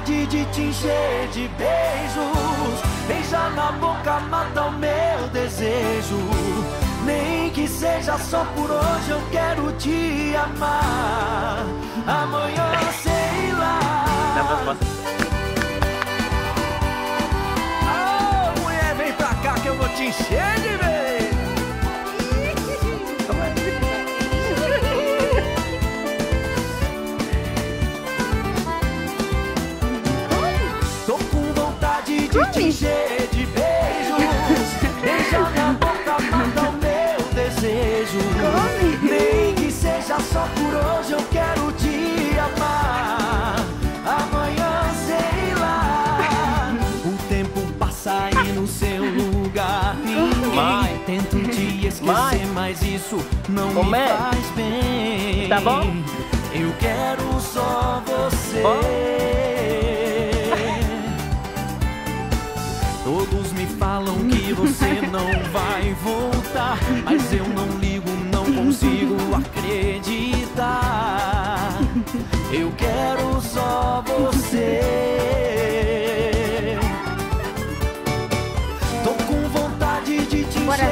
vontade de te encher de beijos. Beijar na boca mata o meu desejo. Nem que seja só por hoje, eu quero te amar. Amanhã sei lá. Ô, mulher, vem pra cá que eu vou te encher de vontade de te encher de beijos. Beijar na boca mata o meu desejo. Nem que seja só por hoje, eu quero te amar. Amanhã sei lá. O tempo passa aí no seu lugar. Mãe. Tento te esquecer, Mãe. mas isso não Ô, me mãe. faz bem. Tá bom? Eu quero só você. Todos me falam que você não vai voltar, mas eu não ligo, não consigo acreditar. Eu quero só você. Tô com vontade de te Bora,